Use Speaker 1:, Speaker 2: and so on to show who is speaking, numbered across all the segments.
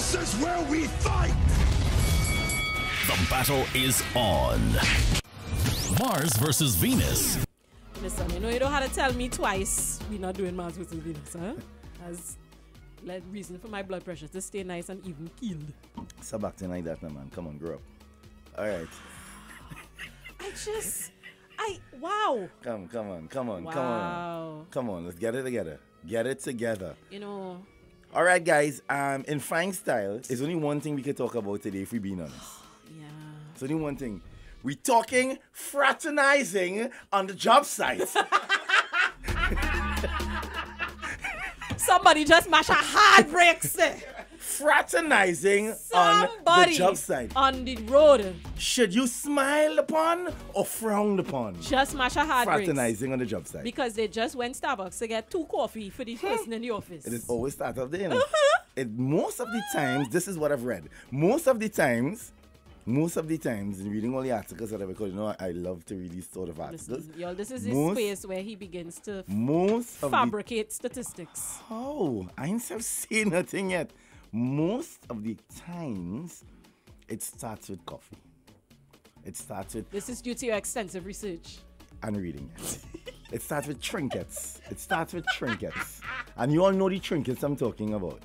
Speaker 1: This is where we fight!
Speaker 2: The battle is on. Mars versus Venus.
Speaker 3: Listen, you know, you don't have to tell me twice we're not doing Mars versus Venus, huh? As like reason for my blood pressure to stay nice and even keeled.
Speaker 4: Stop acting like that, now, man. Come on, grow up. All right.
Speaker 3: I just, I, wow.
Speaker 4: Come, come on, come on, come on.
Speaker 3: Wow.
Speaker 4: Come on, let's get it together. Get it together.
Speaker 3: You know,
Speaker 4: All right, guys. Um, in fine style, there's only one thing we can talk about today, if we're being honest.
Speaker 3: yeah.
Speaker 4: It's only one thing. We're talking fraternizing on the job site.
Speaker 3: Somebody just mash a hard brakes
Speaker 4: fraternizing on the job site.
Speaker 3: on the road
Speaker 4: Should you smile upon or frown upon?
Speaker 3: just mash a hard.
Speaker 4: Fraternizing on the job site.
Speaker 3: Because they just went Starbucks to get two coffee for the person in the office.
Speaker 4: It is always start there. you know.
Speaker 3: Uh-huh.
Speaker 4: It most of the times, this is what I've read. Most of the times, most of the times, in reading all the articles that I because you know I love to read these sort of articles.
Speaker 3: Listen, y'all, this is his
Speaker 4: Most-
Speaker 3: space where he begins to
Speaker 4: Most of the
Speaker 3: fabricate statistics.
Speaker 4: Oh, I ain't seen nothing yet. Most of the times, it starts with coffee. It starts with
Speaker 3: This is due to your extensive research.
Speaker 4: and reading it. it starts with trinkets. It starts with trinkets. And you all know the trinkets I'm talking about.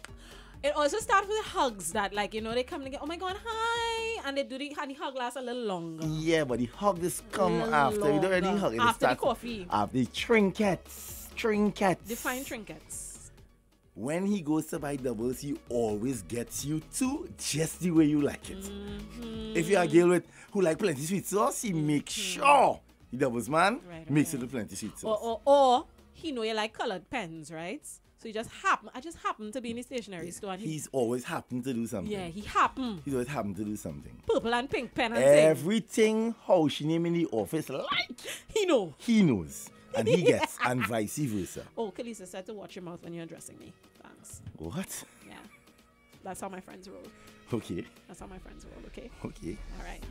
Speaker 3: It also starts with hugs that, like, you know, they come together, oh my god, hi, and they do the, and the hug lasts a little longer.
Speaker 4: Yeah, but the hug just come after. You don't really hug. It
Speaker 3: After the coffee.
Speaker 4: After the trinkets. Trinkets.
Speaker 3: Define trinkets.
Speaker 4: When he goes to buy doubles, he always gets you two just the way you like it.
Speaker 3: Mm-hmm.
Speaker 4: If you're a girl with who like plenty sweet sauce, he makes sure he doubles man
Speaker 3: Right,
Speaker 4: makes
Speaker 3: right.
Speaker 4: it with plenty sweet
Speaker 3: Or,
Speaker 4: sauce.
Speaker 3: or, or he know you like colored pens, right? So he just happen. I just happen to be in the stationery store, and he,
Speaker 4: He's always happened to do something.
Speaker 3: yeah, he happen
Speaker 4: He's always happened to do something.
Speaker 3: purple and pink pen and thing.
Speaker 4: Everything how she name in the office like
Speaker 3: He know.
Speaker 4: he knows. And he gets and vice versa.
Speaker 3: Oh, Kalisa said to watch your mouth when you're addressing me. Thanks.
Speaker 4: What?
Speaker 3: Yeah, that's how my friends roll.
Speaker 4: Okay.
Speaker 3: That's how my friends roll. Okay.
Speaker 4: Okay.
Speaker 3: All right.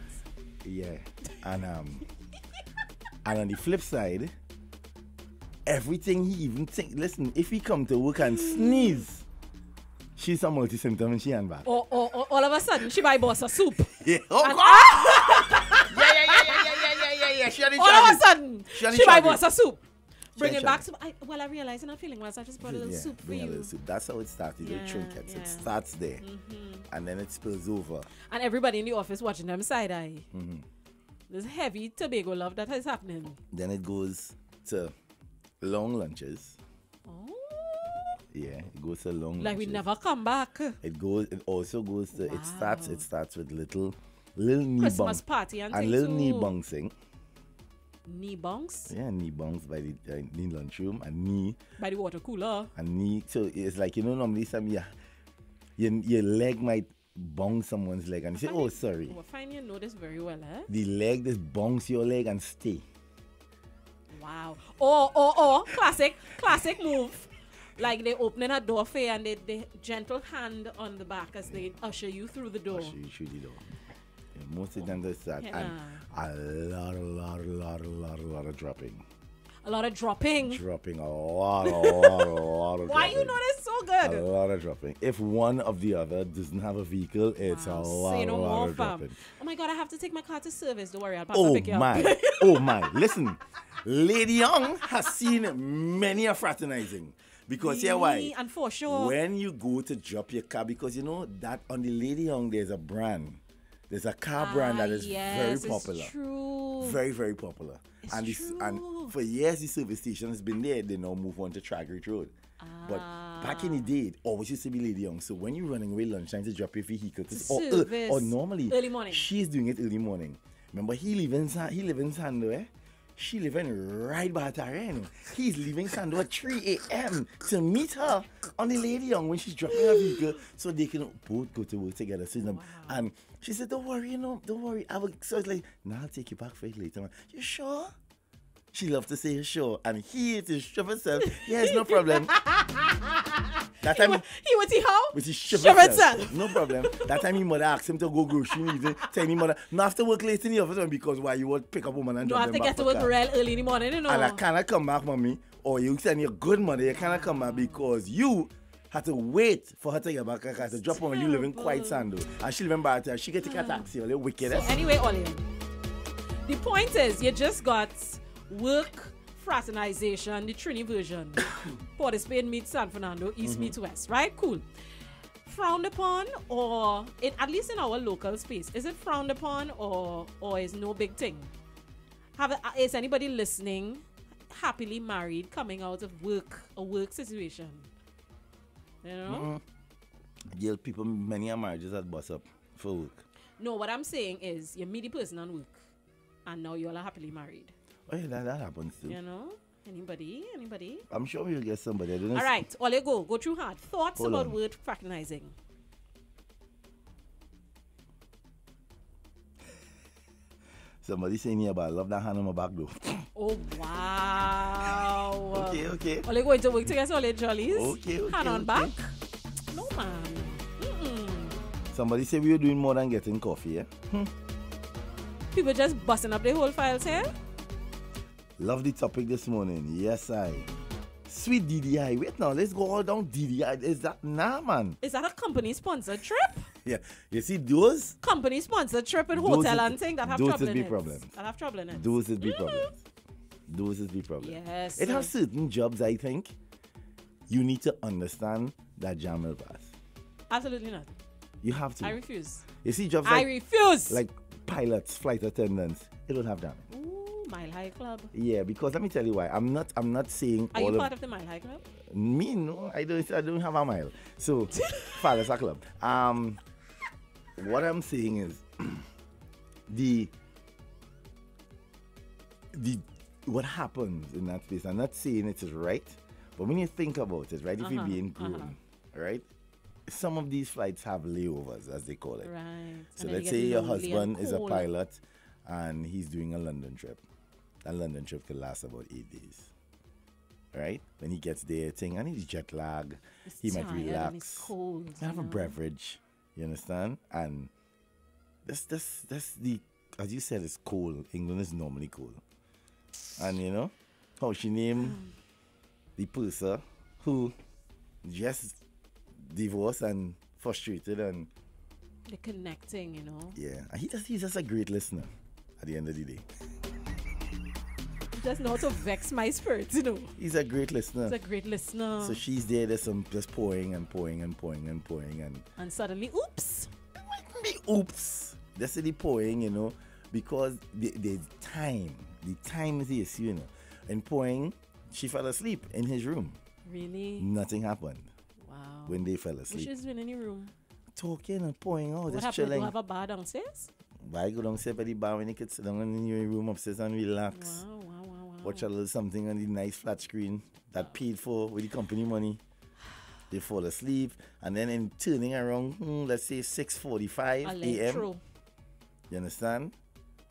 Speaker 4: Yeah. And um and on the flip side, everything he even think listen, if he come to work and sneeze, she's a multi symptom and she and back.
Speaker 3: Or, or, or all of a sudden she buy boss a soup.
Speaker 4: Yeah. Oh
Speaker 3: And-
Speaker 4: God!
Speaker 3: All of a sudden
Speaker 4: She
Speaker 3: she boss
Speaker 4: it.
Speaker 3: a soup. Bring it back to I, well I realize you're not feeling well, so I just brought a little
Speaker 4: Yeah,
Speaker 3: soup for
Speaker 4: bring a
Speaker 3: you.
Speaker 4: little soup. That's how it started
Speaker 3: Yeah,
Speaker 4: with trinkets.
Speaker 3: yeah. Mm-hmm.
Speaker 4: It starts there. And then it spills over.
Speaker 3: And everybody in the office watching them side eye.
Speaker 4: Mm-hmm.
Speaker 3: There's heavy Tobago love that is happening.
Speaker 4: Then it goes to long lunches.
Speaker 3: Oh.
Speaker 4: Yeah, it goes to long lunches.
Speaker 3: Like we never come back.
Speaker 4: It goes. It also goes to. It starts. It starts with little, little knee
Speaker 3: Christmas party and,
Speaker 4: and little knee
Speaker 3: too.
Speaker 4: bouncing.
Speaker 3: Knee bunks
Speaker 4: Yeah, knee bunks by the uh, knee lunchroom and knee
Speaker 3: by the water cooler.
Speaker 4: and knee. So it's like you know normally some yeah, your your leg might bong someone's leg and you say oh sorry.
Speaker 3: Well, fine, you know this very well, eh?
Speaker 4: The leg just bongs your leg and stay.
Speaker 3: Wow. Oh, oh, oh, classic, classic move. Like they opening a door for you and they, they gentle hand on the back as they usher you through the door.
Speaker 4: Show you through the door. Yeah, most of them does that
Speaker 3: Yeah.
Speaker 4: and a lot, a lot, a lot, a lot, a lot of dropping.
Speaker 3: A lot of dropping.
Speaker 4: dropping a lot, a lot, a lot of
Speaker 3: Why you know this so good?
Speaker 4: A lot of dropping. If one of the other doesn't have a vehicle, it's
Speaker 3: Wow,
Speaker 4: a
Speaker 3: say
Speaker 4: lot,
Speaker 3: no
Speaker 4: a lot
Speaker 3: more,
Speaker 4: of
Speaker 3: fam.
Speaker 4: dropping.
Speaker 3: Oh my god, I have to take my car to service. Don't worry, I'll pass
Speaker 4: Oh
Speaker 3: pick you up.
Speaker 4: my, oh my. Listen, Lady Young has seen many a fraternizing. Because here why?
Speaker 3: And for sure.
Speaker 4: When you go to drop your car, because you know that on the Lady Young there's a brand. There's a car brand that
Speaker 3: Ah, yes,
Speaker 4: very popular.
Speaker 3: True.
Speaker 4: Very, very popular.
Speaker 3: It's
Speaker 4: and, and for years, the service station has been there. They now move on to Tragarete Road. But back in the day, it always used to be Lady Young. So when you're running away lunchtime to drop your vehicle, to, or, uh, or normally,
Speaker 3: Early morning.
Speaker 4: she's doing it early morning. Remember, he live in, San- he live in Sando, eh? She living right by Tareno. He's leaving Sando at 3 a.m. to meet her on the Lady Young when she's dropping her vehicle so they can both go to work together. So, know, And she said, Don't worry, you know, don't worry. I will. So it's like, Nah, I'll take you back for it later. on." You sure? She loved to say sure. And he to shove himself. Yes, no problem. that time,
Speaker 3: He would see how?
Speaker 4: with his shove himself. No problem. That time his mother asked him to go grocery even tell me mother, no to work late in the office because why you would pick up woman and
Speaker 3: You
Speaker 4: drop
Speaker 3: have
Speaker 4: them
Speaker 3: to get to work real early in the morning, you know.
Speaker 4: And I cannot come back, mommy. Or you send your good mother, you cannot come back because you had to wait for her to get back. Had to drop her when you live in Quiet. Sando. And she in Barata. She get to take a taxi. All the wickedest.
Speaker 3: Anyway, Ollie, the point is, you just got work fraternization, the Trini version. Port of Spain meets San Fernando. East meets West, right? Cool. Frowned upon, or in, at least in our local space, is it frowned upon, or or is no big thing? Have uh, is anybody listening happily married coming out of work a work situation? You know. Mm-hmm.
Speaker 4: Yeah, people, many are marriages that bust up for work.
Speaker 3: No, what I'm saying is you meet the person on work, and now you all are happily married.
Speaker 4: Oh, yeah, that, that happens too.
Speaker 3: You know? Anybody? Anybody?
Speaker 4: I'm sure we'll get somebody. I don't know.
Speaker 3: All right, Ole, go. Go through hard. Thoughts
Speaker 4: Hold
Speaker 3: about
Speaker 4: on.
Speaker 3: word fraternizing.
Speaker 4: Somebody saying here about love that hand on my back though.
Speaker 3: Oh, wow.
Speaker 4: Okay, okay.
Speaker 3: Ole going to work together, Ole Jollies.
Speaker 4: Okay, okay,
Speaker 3: Hand on
Speaker 4: okay.
Speaker 3: back. No, man. Mm-mm.
Speaker 4: Somebody say we were doing more than getting coffee, eh? Hmm.
Speaker 3: People just busting up their whole files here.
Speaker 4: Love the topic this morning. Yes, I. Sweet DDI. Wait now, let's go all down DDI. Is that nah man?
Speaker 3: Is that a company sponsored trip?
Speaker 4: Yeah. You see those?
Speaker 3: Company sponsored trip and hotel
Speaker 4: is-
Speaker 3: and thing that have
Speaker 4: those
Speaker 3: trouble
Speaker 4: is
Speaker 3: in
Speaker 4: be
Speaker 3: it.
Speaker 4: problems.
Speaker 3: That have trouble in it.
Speaker 4: Those is the mm-hmm. problems. Those is the problem.
Speaker 3: Yes.
Speaker 4: It has certain jobs I think you need to understand that jam will pass.
Speaker 3: Absolutely not.
Speaker 4: You have to.
Speaker 3: I refuse.
Speaker 4: you see jobs
Speaker 3: I
Speaker 4: like,
Speaker 3: refuse.
Speaker 4: like pilots, flight attendants, it will have damage.
Speaker 3: Ooh, Mile High Club.
Speaker 4: Yeah, because let me tell you why. I'm not I'm not saying
Speaker 3: Are you
Speaker 4: of
Speaker 3: part of the Mile High Club?
Speaker 4: Me no, I don't. I don't have a mile. So, Falasa Club. Um, what I'm saying is the the what happens in that space. I'm not saying it is right, but when you think about it, right, if you're
Speaker 3: Uh-huh,
Speaker 4: being grown, right, some of these flights have layovers, as they call it.
Speaker 3: Right.
Speaker 4: So
Speaker 3: And
Speaker 4: let's
Speaker 3: get
Speaker 4: say your husband is a pilot and he's doing a London trip. That London trip could last about eight days. Right? When he gets there, thing and he's jet lag,
Speaker 3: He's
Speaker 4: he might relax.
Speaker 3: cold.
Speaker 4: Have
Speaker 3: you
Speaker 4: a
Speaker 3: know?
Speaker 4: beverage. You understand? And that's that's that's the as you said, it's cold. England is normally cold. And you know, how she named the person who just divorced and frustrated and
Speaker 3: The connecting, you know.
Speaker 4: yeah, and he just, he's just a great listener at the end of the day.
Speaker 3: He does know to vex my spirit, you know.
Speaker 4: He's a great listener.
Speaker 3: He's a great listener.
Speaker 4: so she's there, there's some just pouring and pouring and pouring and pouring and
Speaker 3: and suddenly, oops.
Speaker 4: me oops. That's the pouring, you know, because the, the time, the time is the you know. And pouring, she fell asleep in his room.
Speaker 3: Really?
Speaker 4: Nothing happened
Speaker 3: Wow.
Speaker 4: when they fell asleep.
Speaker 3: has been in your room?
Speaker 4: Talking and pouring out,
Speaker 3: what
Speaker 4: just
Speaker 3: happened?
Speaker 4: chilling.
Speaker 3: You have a bar downstairs?
Speaker 4: Why go downstairs at the bar when you could sit down in your room upstairs and relax?
Speaker 3: Wow, wow, wow, wow.
Speaker 4: watch a little something on the nice flat screen that paid for with the company money. They fall asleep, and then in turning around, hmm, let's say 6:45 a.m. You understand?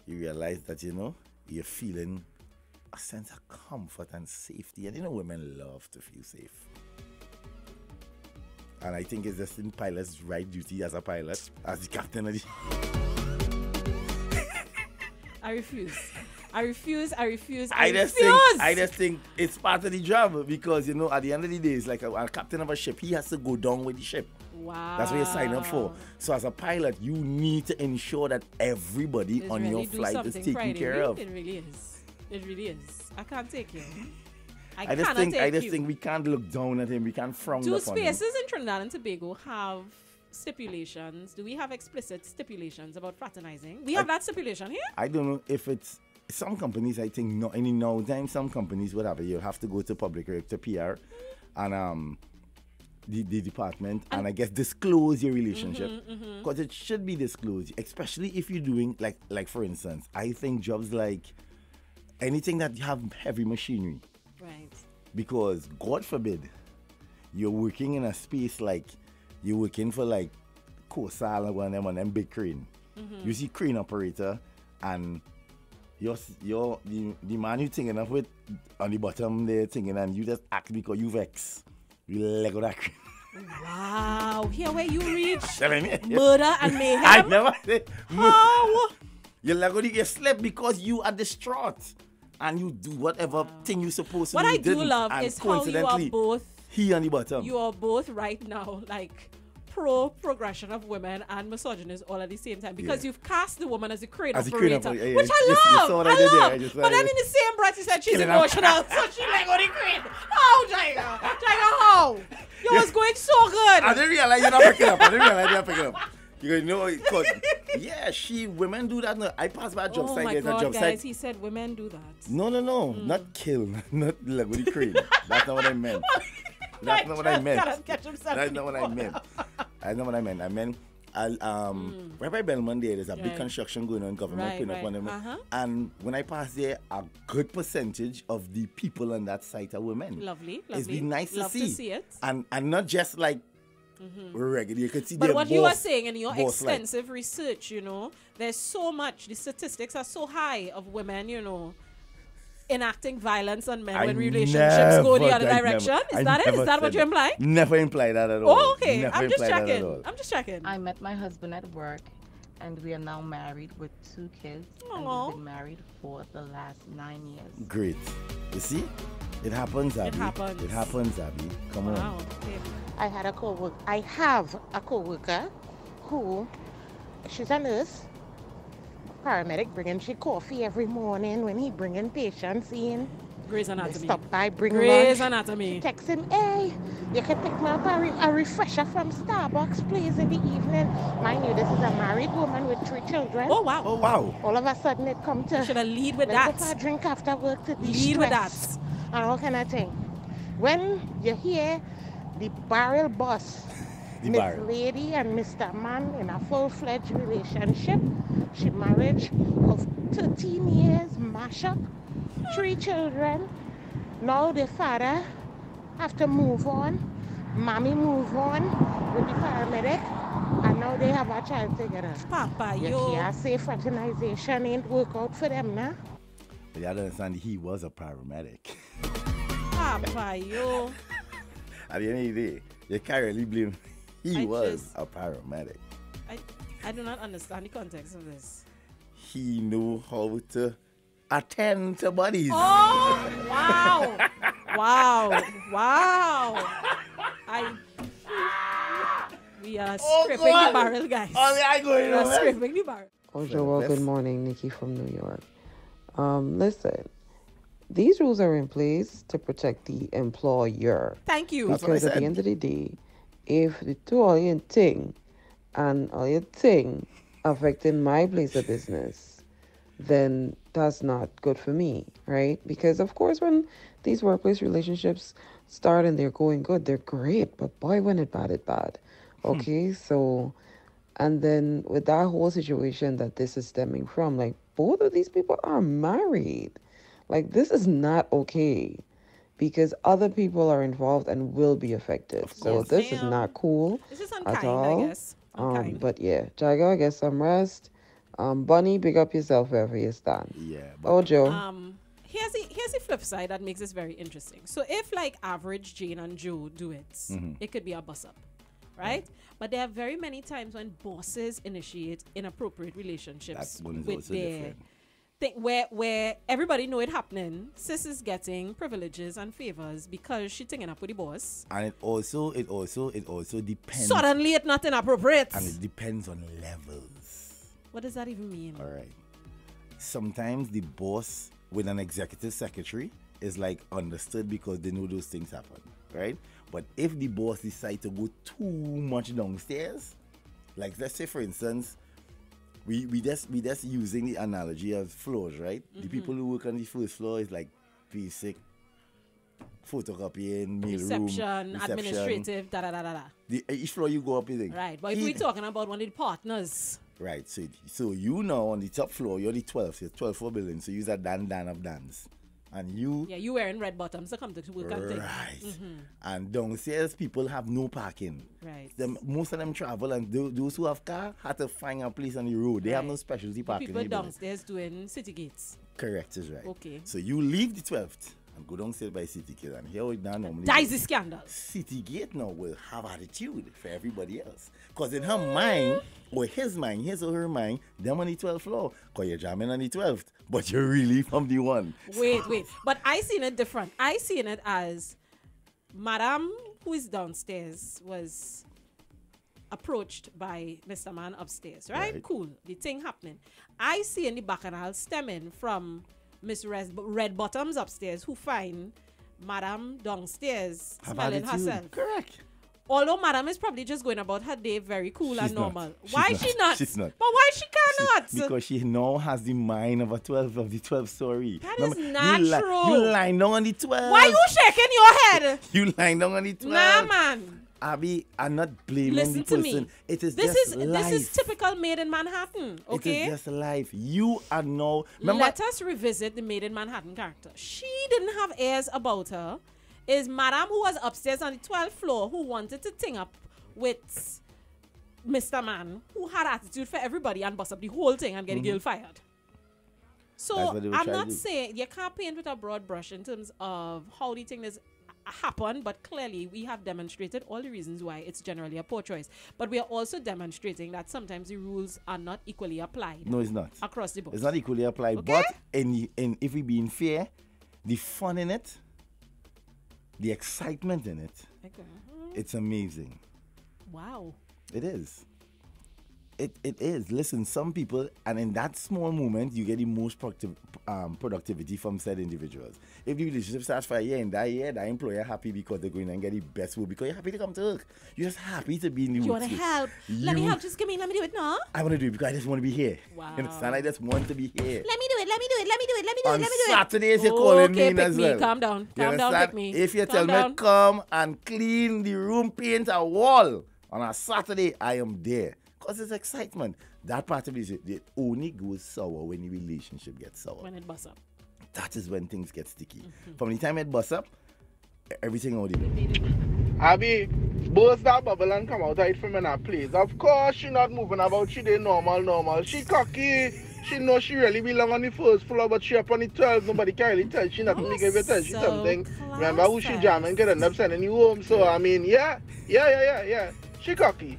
Speaker 4: You realize that you know you're feeling a sense of comfort and safety, and you know women love to feel safe. And I think it's just in pilot's right duty as a pilot, as the captain of the.
Speaker 3: I refuse. I refuse. I refuse. I,
Speaker 4: I just
Speaker 3: refuse.
Speaker 4: think I just think it's part of the job because you know at the end of the day it's like a, a captain of a ship he has to go down with the ship.
Speaker 3: Wow.
Speaker 4: That's what you sign up for. So as a pilot, you need to ensure that everybody on
Speaker 3: really
Speaker 4: your flight is taken
Speaker 3: Friday
Speaker 4: care of.
Speaker 3: It really is. It really is. I can't take you. I,
Speaker 4: I just think I just
Speaker 3: you.
Speaker 4: think we can't look down at him. We can't frown
Speaker 3: Do
Speaker 4: upon him.
Speaker 3: spaces in Trinidad and Tobago have stipulations? Do we have explicit stipulations about fraternizing? We have that stipulation here.
Speaker 4: I don't know if it's some companies. I think not any now time. Some companies, whatever, you'll have to go to public rec- to PR, and um, the, the department, and, I guess disclose your relationship
Speaker 3: Mm-hmm,
Speaker 4: because it should be disclosed, especially if you're doing like like for instance, I think jobs like anything that you have heavy machinery,
Speaker 3: Right.
Speaker 4: because God forbid you're working in a space like you're working for like Kosal and one of them on them big crane.
Speaker 3: Mm-hmm.
Speaker 4: You see crane operator and you're, the, the man you're thinking of with on the bottom there thinking and you just act because you vex. You leg of that.
Speaker 3: Wow. Here where you reach murder and mayhem.
Speaker 4: I never said
Speaker 3: How?
Speaker 4: you leg of you slept because you are distraught and you do whatever thing you're supposed to
Speaker 3: What
Speaker 4: do.
Speaker 3: I do love
Speaker 4: and
Speaker 3: is how you are both
Speaker 4: He on the bottom.
Speaker 3: You are both right now like pro progression of women and misogynist all at the same time because
Speaker 4: Yeah.
Speaker 3: you've cast the woman as a crane
Speaker 4: As a crane
Speaker 3: operator,
Speaker 4: operator, yeah,
Speaker 3: which. I
Speaker 4: you
Speaker 3: love. I,
Speaker 4: I
Speaker 3: love.
Speaker 4: I just-
Speaker 3: but
Speaker 4: I-
Speaker 3: then in the same breath, you said she's emotional, so she like on the crane. Oh, Jaiga, Jaiga, how? You was going so good.
Speaker 4: I didn't realize you're not picking up. I didn't realize you're not picking up. You know, cause, yeah, she women do that. No, I pass by a job
Speaker 3: oh
Speaker 4: site.
Speaker 3: my
Speaker 4: a
Speaker 3: God,
Speaker 4: job
Speaker 3: guys!
Speaker 4: site.
Speaker 3: He said women do that.
Speaker 4: No, no, no, hmm. not kill, not like with the crane. That's not what I meant. That's not what I meant.
Speaker 3: gotta catch himself
Speaker 4: That's not what I meant. That's not what I meant. I meant, I'll, um, right by Belmont there, there's a big
Speaker 3: Hmm.
Speaker 4: Construction going on, government
Speaker 3: Right,
Speaker 4: putting up
Speaker 3: right.
Speaker 4: on them.
Speaker 3: Uh-huh.
Speaker 4: And when I pass there, a good percentage of the people on that site are women.
Speaker 3: Lovely,
Speaker 4: It's
Speaker 3: lovely.
Speaker 4: been nice
Speaker 3: Love
Speaker 4: to
Speaker 3: to
Speaker 4: see.
Speaker 3: see it. Mm-hmm.
Speaker 4: And and not just like regular. You could see
Speaker 3: But what you are saying in your
Speaker 4: boss like.
Speaker 3: extensive research, you know, there's so much. The statistics are so high of women, you know, enacting violence on men
Speaker 4: I
Speaker 3: when relationships go the other
Speaker 4: I
Speaker 3: direction.
Speaker 4: never-
Speaker 3: Is
Speaker 4: I
Speaker 3: that it? Is that what
Speaker 4: said
Speaker 3: you imply?
Speaker 4: Never imply that at all.
Speaker 3: Oh, okay.
Speaker 4: Never
Speaker 3: I'm just
Speaker 4: imply that at
Speaker 3: checking. I'm just checking.
Speaker 1: I met my husband at work, and we are now married with two kids. And we've been married for the last nine years.
Speaker 4: Great. You see? It happens, Abi.
Speaker 3: happens.
Speaker 4: It happens, Abi. Come
Speaker 3: wow.
Speaker 4: on.
Speaker 3: Okay.
Speaker 5: I had a co-worker. I have a co-worker who, she's a nurse, paramedic, bringing she coffee every morning when he bringing patients in.
Speaker 3: Grey's
Speaker 5: They
Speaker 3: Anatomy.
Speaker 5: stop by, bring
Speaker 3: Grey's
Speaker 5: lunch.
Speaker 3: Anatomy.
Speaker 5: Text him, hey, you can pick me up a, re- a refresher from Starbucks, please, in the evening. Mind you, this is a married woman with three children.
Speaker 3: Oh wow.
Speaker 4: Oh, wow.
Speaker 5: All of a sudden, it come to
Speaker 3: Should I lead with
Speaker 5: let's go for
Speaker 3: that?
Speaker 5: a drink after work to de-stress
Speaker 3: Lead with that.
Speaker 5: and all kind of thing. When you hear the barrel boss,
Speaker 4: The
Speaker 5: Miss
Speaker 4: barrel.
Speaker 5: Lady and Mr. Man in a full-fledged relationship, she marriage of 13 years, mash up, three children. Now the father have to move on. Mommy move on with the paramedic, and now they have a child together.
Speaker 3: Papa,
Speaker 5: You
Speaker 3: yo.
Speaker 5: can't say fraternization ain't work out for them, nah?
Speaker 4: But you have to understand, he was a paramedic.
Speaker 3: Papa, yo.
Speaker 4: At the end of the day, you can't really blame He
Speaker 3: I
Speaker 4: was
Speaker 3: just-
Speaker 4: a paramedic.
Speaker 3: I, I do not understand the context of this.
Speaker 4: He knew how to attend to bodies.
Speaker 3: Oh, wow. wow. Wow. I. We are
Speaker 4: Oh,
Speaker 3: scraping the
Speaker 4: God.
Speaker 3: barrel, guys.
Speaker 4: Oh, yeah, I go in
Speaker 3: We are
Speaker 4: on that.
Speaker 3: scraping the barrel.
Speaker 6: Ojo, well, good morning, Nikki from New York. Um, listen, these rules are in place to protect the employer.
Speaker 3: Thank you.
Speaker 4: That's what I
Speaker 6: Because at the end of the day, if the two are in thing and all your thing affecting my place of business, then that's not good for me, right? Because of course when these workplace relationships start and they're going good, they're great. But boy when it bad, it bad. Hmm. Okay, so and then with that whole situation that this is stemming from, like both of these people are married. Like this is not okay because other people are involved and will be affected. So
Speaker 3: course.
Speaker 6: this is not cool
Speaker 3: This is
Speaker 6: at all.
Speaker 3: I guess.
Speaker 6: Um, but yeah, Jaiga, get some rest. Um, Bunny, big up yourself wherever you stand.
Speaker 4: Yeah, but
Speaker 6: Ojo,
Speaker 3: um, here's the here's the flip side that makes this very interesting. So if like average Jane and Joe do it,
Speaker 4: Mm-hmm.
Speaker 3: it could be a bus up, right? But there are very many times when bosses initiate inappropriate relationships
Speaker 4: That one is
Speaker 3: with their
Speaker 4: different.
Speaker 3: Thing where where everybody know it happening. Sis is getting privileges and favors because she taking up with the boss.
Speaker 4: and it also it also it also depends
Speaker 3: Suddenly, it's not inappropriate.
Speaker 4: and it depends on levels.
Speaker 3: What does that even mean?
Speaker 4: All right. Sometimes the boss with an executive secretary is like understood because they know those things happen, right? But if the boss decide to go too much downstairs, like let's say for instance, we we just we just using the analogy of floors, right? The mm-hmm. people who work on the first floor is like basic photocopying, mail room,
Speaker 3: Reception, administrative, da da da da da.
Speaker 4: The, eh, each floor you go up, you think.
Speaker 3: Right, but if we're talking about one of the partners,
Speaker 4: Right. So so you know on the top floor, you're the 12th, you're 12th floor building. So you're a Dan Dan of dance. And you
Speaker 3: yeah, you wearing red bottoms to come to work.
Speaker 4: Right. Mm-hmm. And downstairs people have no parking.
Speaker 3: Right.
Speaker 4: Them, most of them travel and tho- those who have car had to find a place on the road. They have no specialty parking.
Speaker 3: people
Speaker 4: in the building.
Speaker 3: downstairs doing city gates.
Speaker 4: Correct is right.
Speaker 3: Okay.
Speaker 4: So you leave the 12th and go downstairs by City Gate. And here we now normally
Speaker 3: That is the scandal.
Speaker 4: City Gate now will have attitude for everybody else. Because in her mind, or his mind, his or her mind, them on the 12th floor. Because you're jamming on the 12th, but you're really from the one.
Speaker 3: Wait, wait. But I seen it different. I seen it as Madame, who is downstairs, was approached by Mr. Man upstairs, right?
Speaker 4: Right.
Speaker 3: Cool. The thing happening. I see in the bacchanal stemming from Miss Res- Red Bottoms upstairs who find Madame downstairs
Speaker 4: Have
Speaker 3: smelling
Speaker 4: attitude.
Speaker 3: herself.
Speaker 4: Correct.
Speaker 3: Although Madame is probably just going about her day very cool and
Speaker 4: She's not.
Speaker 3: normal.
Speaker 4: She's
Speaker 3: why
Speaker 4: not.
Speaker 3: she not?
Speaker 4: She's not.
Speaker 3: But why she cannot?
Speaker 4: Because she now has the mind of a 12 of the 12 story.
Speaker 3: That is
Speaker 4: You, li-
Speaker 3: natural.
Speaker 4: you lying down on the 12.
Speaker 3: why you shaking your head?
Speaker 4: You lying down on the 12.
Speaker 3: nah, man.
Speaker 4: Abi, I'm not blaming
Speaker 3: Listen
Speaker 4: the
Speaker 3: to
Speaker 4: person.
Speaker 3: me.
Speaker 4: It is
Speaker 3: This is
Speaker 4: life.
Speaker 3: this is typical maid in Manhattan. Okay.
Speaker 4: It is just life. You are now. Remember,
Speaker 3: Let us revisit the Maid in Manhattan character. She didn't have airs about her. Is Madame who was upstairs on the 12th floor who wanted to ting up with Mr. Man who had attitude for everybody and bust up the whole thing and get the girl fired. So
Speaker 4: Mm-hmm. That's what they were
Speaker 3: I'm not saying you can't paint with a broad brush in terms of how the thing is happened, but clearly we have demonstrated all the reasons why it's generally a poor choice. But we are also demonstrating that sometimes the rules are not equally applied
Speaker 4: no, it's not.
Speaker 3: across the board.
Speaker 4: It's not equally applied.
Speaker 3: Okay.
Speaker 4: But in, in if we being fair, the fun in it, the excitement in it,
Speaker 3: Okay.
Speaker 4: it's amazing.
Speaker 3: Wow.
Speaker 4: It is. It, it is. Listen, some people, and in that small moment, you get the most productive, um, productivity from said individuals. If the relationship starts for a year and that year, that employer happy because they're going and get the best work because you're happy to come to work. You're just happy to be in the
Speaker 3: You want to help? Let me help. Just give me. Let me do it now.
Speaker 4: I want to do it because I just want to be here.
Speaker 3: Wow.
Speaker 4: You understand? I just want to be here.
Speaker 3: Let me do it. Let me do it. Let me do it. Let me do it. Let me do it.
Speaker 4: Saturdays, you're calling me
Speaker 3: okay,
Speaker 4: in
Speaker 3: pick
Speaker 4: as
Speaker 3: me.
Speaker 4: well.
Speaker 3: Calm down.
Speaker 4: You
Speaker 3: Calm down. Pick me.
Speaker 4: If you
Speaker 3: Calm
Speaker 4: tell
Speaker 3: down.
Speaker 4: me come and clean the room, paint a wall on a Saturday, I am there. Because it's excitement. That part of it, is- it only goes sour when the relationship gets sour.
Speaker 3: when it busts up.
Speaker 4: that is when things get sticky.
Speaker 3: Mm-hmm.
Speaker 4: From the time it busts up, everything out the door.
Speaker 7: Abi, burst that bubble and come out of it from in her place. Of course, she not moving about. She dey normal, normal. She cocky. She know she really belong on the first floor, but she up on the 12. Nobody can really tell she nothing.
Speaker 3: Oh,
Speaker 7: Because if you tell she
Speaker 3: so
Speaker 7: something, remember who she
Speaker 3: classy.
Speaker 7: jamming, Get end up sending you home. So, I mean, yeah, yeah, yeah, yeah, yeah. She cocky.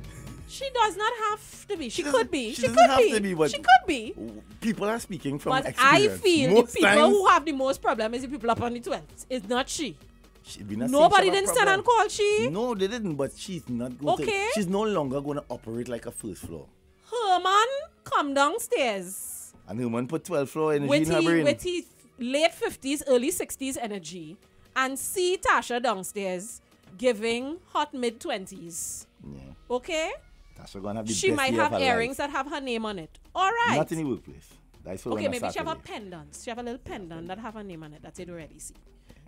Speaker 3: She does not have to be. She,
Speaker 4: She
Speaker 3: could be.
Speaker 4: she
Speaker 3: She, could
Speaker 4: have
Speaker 3: be.
Speaker 4: to be, but-
Speaker 3: she could be.
Speaker 4: People are speaking from
Speaker 3: But I
Speaker 4: experience.
Speaker 3: feel
Speaker 4: Most
Speaker 3: the people
Speaker 4: times,
Speaker 3: who have the most problem is the people up on the 12th. It's not she.
Speaker 4: she- we not saying
Speaker 3: Nobody
Speaker 4: she have a
Speaker 3: didn't stand and call she.
Speaker 4: No, they didn't, but she's not going
Speaker 3: Okay.
Speaker 4: to. She's no longer going to operate like a first floor.
Speaker 3: Herman, come downstairs.
Speaker 4: And the woman put 12 floor energy
Speaker 3: with
Speaker 4: in her
Speaker 3: he,
Speaker 4: brain.
Speaker 3: with his late 50s, early 60s energy and see Tasha downstairs giving hot mid 20s.
Speaker 4: Yeah.
Speaker 3: Okay?
Speaker 4: Tasha gonna the
Speaker 3: She might have earrings
Speaker 4: life.
Speaker 3: that have her name on it. All right.
Speaker 4: Not in the workplace. That's what
Speaker 3: okay, maybe she have a
Speaker 4: Saturday.
Speaker 3: pendant. She have a little pendant that have her name on it. That's it already. See,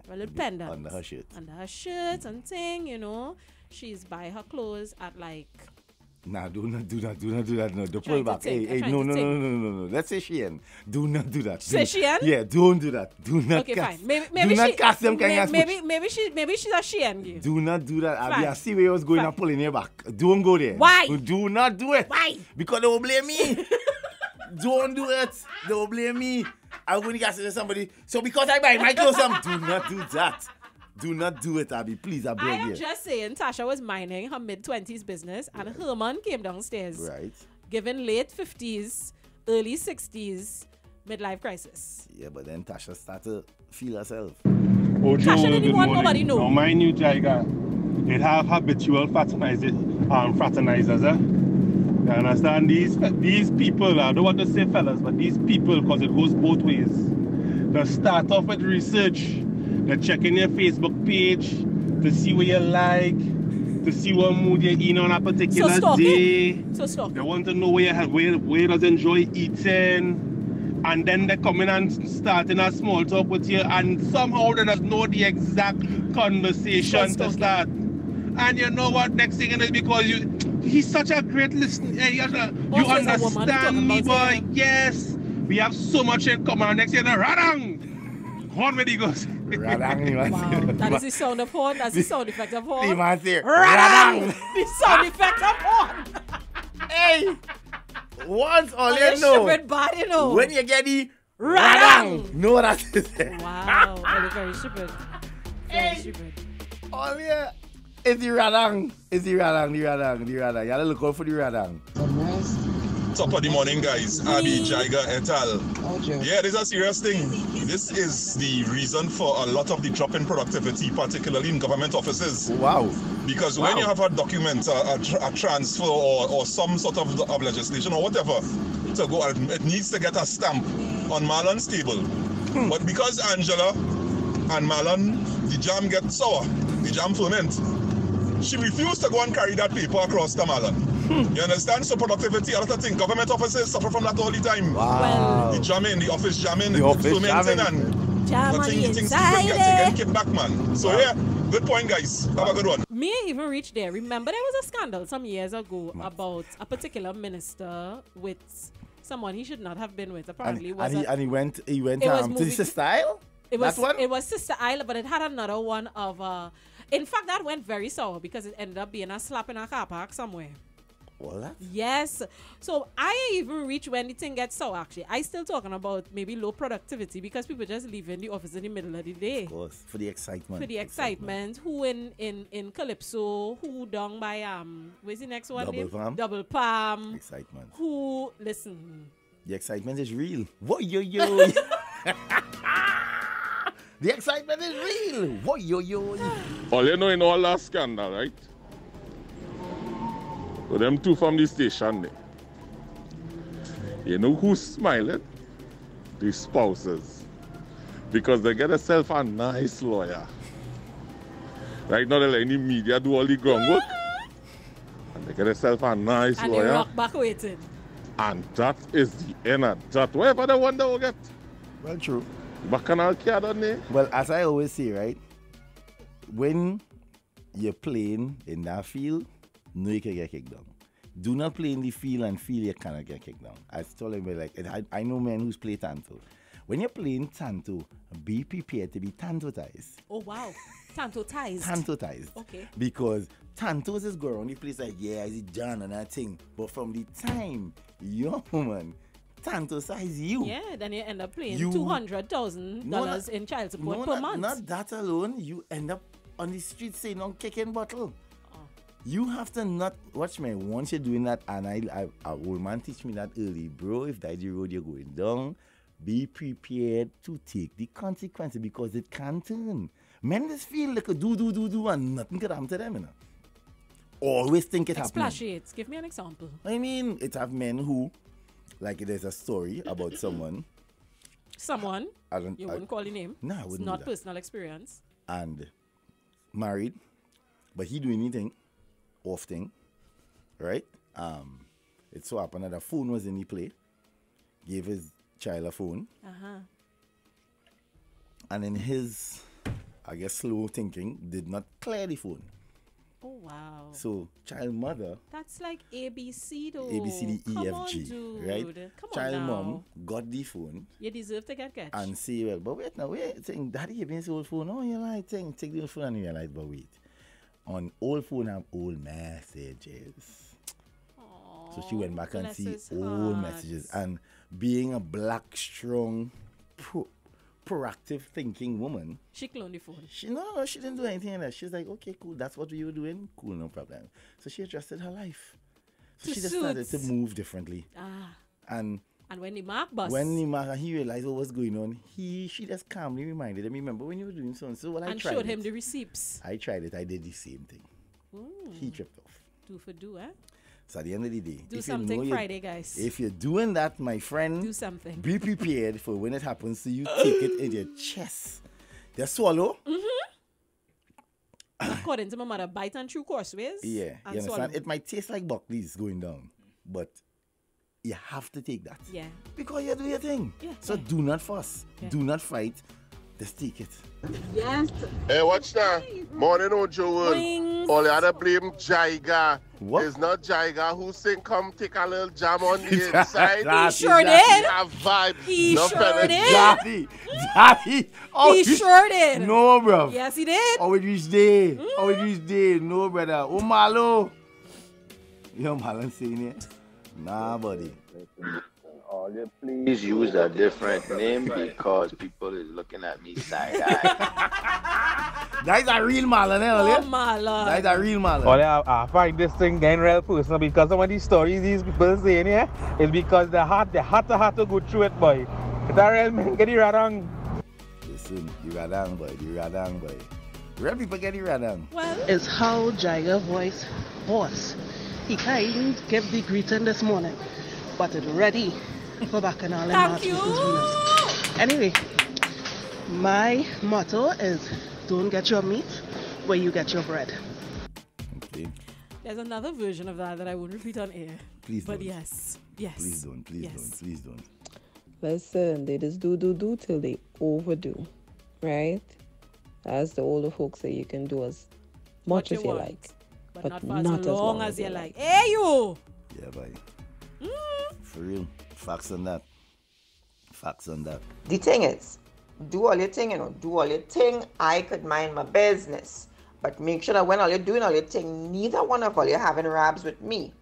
Speaker 3: Have a little pendant
Speaker 4: under her shirt.
Speaker 3: Under her shirt and thing, you know. She's buy her clothes at like
Speaker 4: Nah, do not do that. Do not do that. No, the pull back. Hey, hey, no, no, no, no, no, no. Let's say Shein. Do not do that.
Speaker 3: Say
Speaker 4: Do-
Speaker 3: Shein?
Speaker 4: Yeah, don't do that. Do not
Speaker 3: okay,
Speaker 4: cast.
Speaker 3: fine. Maybe maybe
Speaker 4: do not
Speaker 3: she
Speaker 4: cast them kind
Speaker 3: may-
Speaker 4: of
Speaker 3: maybe maybe she maybe she's a Shein girl.
Speaker 4: Do not do that. Abi, I
Speaker 3: Fine.
Speaker 4: see where you was going
Speaker 3: Fine.
Speaker 4: and pulling your back. Don't go there.
Speaker 3: Why?
Speaker 4: Do not do it.
Speaker 3: Why?
Speaker 4: Because they will blame me. Don't do it. They will blame me. I'm going to get to somebody. So because I buy my clothes, I'm, do not do that. Do not do it, Abi. Please, I beg you.
Speaker 3: I am
Speaker 4: you.
Speaker 3: just saying Tasha was minding her mid twenties business and Herman came downstairs
Speaker 4: Right.
Speaker 3: given late fifties, early sixties midlife crisis.
Speaker 4: Yeah, but then Tasha started to feel herself.
Speaker 8: Ojo,
Speaker 3: Tasha didn't
Speaker 8: good
Speaker 3: want
Speaker 8: morning.
Speaker 3: nobody know.
Speaker 8: Now, my new Jaiga, it have habitual fraternize, um, fraternizers, eh? You understand? These these people, I don't want to say fellas, but these people, because it goes both ways. They start off with research. They're checking your Facebook page to see what you like, to see what mood you're in on a particular
Speaker 3: stalking.
Speaker 8: day.
Speaker 3: So stop.
Speaker 8: They want to know where you have, where, where does enjoy eating. And then they come in and starting a small talk with you and somehow they don't know the exact conversation
Speaker 3: Start
Speaker 8: to
Speaker 3: stalking.
Speaker 8: start. And you know what next thing is because you he's such a great listener. eh, You, you
Speaker 3: Also, he's a woman
Speaker 8: understand me, boy. Yes. We have so much in common. Next thing, radang! Horn where he goes.
Speaker 4: Radang, you
Speaker 3: Wow, that is the sound of horn. That's the sound effect of
Speaker 4: The
Speaker 3: horn.
Speaker 4: man say,
Speaker 3: Radang!
Speaker 4: Radang!
Speaker 3: the sound effect of horn.
Speaker 4: Hey! Once all you
Speaker 3: you're
Speaker 4: know,
Speaker 3: shivering bad, you know.
Speaker 4: when you get the
Speaker 3: Radang!
Speaker 4: Radang, know that is
Speaker 3: Wow, that is very stupid. Very stupid.
Speaker 4: All you is the Radang. Is the Radang, the Radang, the Radang. You gotta look out for the Radang.
Speaker 9: Top of the morning, guys. Abi, Jaiga, et al. Yeah, this is a serious thing. This is the reason for a lot of the drop in productivity, particularly in government offices.
Speaker 4: Wow.
Speaker 9: Because when
Speaker 4: Wow.
Speaker 9: you have a document, a, a, a transfer, or, or some sort of, of legislation or whatever to go, it needs to get a stamp on Marlon's table.
Speaker 4: Hmm.
Speaker 9: But because Angela and Marlon, the jam get sour, the jam ferment, she refused to go and carry that paper across to Marlon.
Speaker 4: Hmm.
Speaker 9: You understand? So productivity, a lot of things. Government offices suffer from that all the time.
Speaker 4: Wow.
Speaker 9: The jamming, the office jamming,
Speaker 4: The
Speaker 9: the
Speaker 4: office
Speaker 9: fermenting
Speaker 4: jamming.
Speaker 9: and
Speaker 3: Jam on
Speaker 9: nothing,
Speaker 3: the
Speaker 9: things
Speaker 3: inside.
Speaker 9: people get, get kickback, man. So yeah, good point, guys. Have a good one.
Speaker 3: Me even reached there. Remember, there was a scandal some years ago about a particular minister with someone he should not have been with.
Speaker 4: And,
Speaker 3: Apparently, was
Speaker 4: and he,
Speaker 3: a-
Speaker 4: and he went he went
Speaker 3: It was
Speaker 4: um, to
Speaker 3: moving-
Speaker 4: style.
Speaker 3: It was
Speaker 4: one.
Speaker 3: it was Sister Isle, but it had another one of uh in fact that went very sour because it ended up being a slap in a car park somewhere.
Speaker 4: Well, that
Speaker 3: Yes. So I even reach when the thing gets sour actually. I still talking about maybe low productivity because people just leaving the office in the middle of the day.
Speaker 4: of course for the excitement.
Speaker 3: For the excitement, who in in in Calypso, who down by um, where's the next one?
Speaker 4: Double
Speaker 3: name?
Speaker 4: Palm.
Speaker 3: Double Palm.
Speaker 4: Excitement.
Speaker 3: Who listen?
Speaker 4: The excitement is real. What yo yo. the excitement is real. What yo yo.
Speaker 10: All you know in all that scandal, right? So them two from the station there. You know who's smiling? The spouses. Because they get themselves a nice lawyer. Right now they let the media do all the groundwork. And they get themselves a nice
Speaker 3: And they
Speaker 10: lawyer.
Speaker 3: rock back waiting.
Speaker 10: And that is the end of that. Whatever they want they will get.
Speaker 4: Well, true.
Speaker 10: Bacchanal card on there.
Speaker 4: Well, as I always say, right, when you're playing in that field, no, you can get kicked down. Do not play in the field and feel you cannot get kicked down. I told him, like, I, I know men who's play tanto. When you're playing tanto, be prepared to be tantotized.
Speaker 3: Oh wow. Tanto ties.
Speaker 4: Tantotized.
Speaker 3: Okay.
Speaker 4: Because tantos is go around the place like, yeah, is it done and that thing. But from the time your woman tantosize you,
Speaker 3: Yeah, then you end up
Speaker 4: playing
Speaker 3: two hundred thousand
Speaker 4: No,
Speaker 3: dollars in child support
Speaker 4: no,
Speaker 3: per
Speaker 4: not,
Speaker 3: month.
Speaker 4: Not that alone. You end up on the street saying on kicking bottle. You have to not watch me. Once you're doing that, and I, I, a old man teach me that early, bro. If that's the road you're going down, be prepared to take the consequences because it can turn. Men just feel like a do do do do and nothing could happen to them, you know. Always think it happening.
Speaker 3: Expatiate. Give me an example.
Speaker 4: I mean, it have men who, like, there's a story about someone
Speaker 3: Someone.
Speaker 4: I don't-
Speaker 3: You
Speaker 4: I-
Speaker 3: wouldn't call the name.
Speaker 4: No, I
Speaker 3: It's
Speaker 4: wouldn't do
Speaker 3: not personal experience.
Speaker 4: and married, but he do anything, off thing, right? Um, it so happened that the phone was in the play, gave his child a phone,
Speaker 3: Uh huh.
Speaker 4: and in his, I guess, slow thinking, did not clear the phone.
Speaker 3: Oh wow.
Speaker 4: So child mother,
Speaker 3: That's like ABC though.
Speaker 4: A B C D
Speaker 3: Come
Speaker 4: F
Speaker 3: on, dude.
Speaker 4: right?
Speaker 3: Come
Speaker 4: child
Speaker 3: on now.
Speaker 4: mom got the phone
Speaker 3: You deserve to get catch.
Speaker 4: and say, well, but wait now, wait, saying, daddy gave me his old phone. Oh, you like, thing, take the old phone and you realize, but wait, on old phone have old messages. So she went back and see old messages. And being a black, strong, pro, proactive thinking woman,
Speaker 3: She cloned the phone.
Speaker 4: she no, no, she didn't do anything like that. She was like, okay, cool, that's what you were doing. Cool, no problem. So she adjusted her life. So
Speaker 3: To
Speaker 4: she just started to move differently.
Speaker 3: Ah.
Speaker 4: And
Speaker 3: And when the mark bus.
Speaker 4: when Nimaka he realized what was going on, he she just calmly reminded him, remember when you were doing so and so, well I
Speaker 3: and
Speaker 4: tried
Speaker 3: showed
Speaker 4: it.
Speaker 3: him the receipts.
Speaker 4: I tried it, I did the same thing.
Speaker 3: Ooh.
Speaker 4: He tripped off.
Speaker 3: Do for do, eh?
Speaker 4: So at the end of the day,
Speaker 3: Do something
Speaker 4: you know
Speaker 3: Friday, guys.
Speaker 4: If you're doing that, my friend,
Speaker 3: Do something.
Speaker 4: Be prepared for when it happens to you. Take it in your chest. They swallow.
Speaker 3: According to my mother, bite and chew courseways.
Speaker 4: Yeah,
Speaker 3: and
Speaker 4: you
Speaker 3: swallow.
Speaker 4: understand? It might taste like Buckley's going down, but you have to take that
Speaker 3: Yeah.
Speaker 4: because you do your thing.
Speaker 3: Yeah,
Speaker 4: So
Speaker 3: yeah.
Speaker 4: do not fuss.
Speaker 3: Yeah.
Speaker 4: Do not fight. Just take it.
Speaker 5: Yes.
Speaker 7: Hey, watch that. Morning, Ojo.
Speaker 3: Wings.
Speaker 7: All the other blame Jaiga.
Speaker 4: What?
Speaker 7: It's not Jaiga who saying come take a little jam on the inside.
Speaker 4: That
Speaker 3: He sure
Speaker 4: is
Speaker 3: did.
Speaker 7: Have vibe.
Speaker 3: He
Speaker 7: no
Speaker 3: sure
Speaker 7: penalty.
Speaker 3: did.
Speaker 4: Daddy, daddy. Oh,
Speaker 3: he
Speaker 4: you-
Speaker 3: sure did.
Speaker 4: No, bro.
Speaker 3: Yes, he did.
Speaker 4: Oh, it reach day. Oh, it reach day. No, brother. Oh, Malo. Yo, Malon saying it. Nah, buddy.
Speaker 11: all All please use a different name because people is looking at me side eye.
Speaker 4: That's a real Marlon, eh,
Speaker 3: Oh,
Speaker 4: Ollie?
Speaker 3: Marlon.
Speaker 4: That's a real Marlon.
Speaker 8: Well, I, I find this thing getting real personal because some of these stories these people saying here is because they had they had to have to go through it, boy. It's a real man get it right on.
Speaker 4: Listen, you radang, boy. You radang, boy. Real people get you radang.
Speaker 3: Well,
Speaker 5: is how Jaiga voice was. He kind give the greeting this morning, but it's ready for Bacchanal and
Speaker 3: Thank
Speaker 5: Mars
Speaker 3: you.
Speaker 5: versus Venus. Anyway, my motto is don't get your meat where you get your bread.
Speaker 4: Okay.
Speaker 3: there's another version of that that I won't repeat on air.
Speaker 4: Please
Speaker 3: But
Speaker 4: don't.
Speaker 3: But yes, yes.
Speaker 4: Please don't, please
Speaker 3: yes.
Speaker 4: don't, please don't.
Speaker 6: Listen, they just do, do, do till they overdo, right? As the older folks say, you can do as much
Speaker 3: What
Speaker 6: as you
Speaker 3: want,
Speaker 6: like,
Speaker 3: But,
Speaker 6: but
Speaker 3: not for
Speaker 6: not
Speaker 3: as
Speaker 6: as
Speaker 3: long
Speaker 6: long
Speaker 3: as
Speaker 6: as
Speaker 3: you
Speaker 6: you
Speaker 3: like. Hey, you!
Speaker 4: Yeah, boy. For real. Facts on that. Facts on that.
Speaker 12: The thing is, do all your thing, you know, do all your thing. I could mind my business. But make sure that when all you're doing all your thing, neither one of all you're having rabs with me.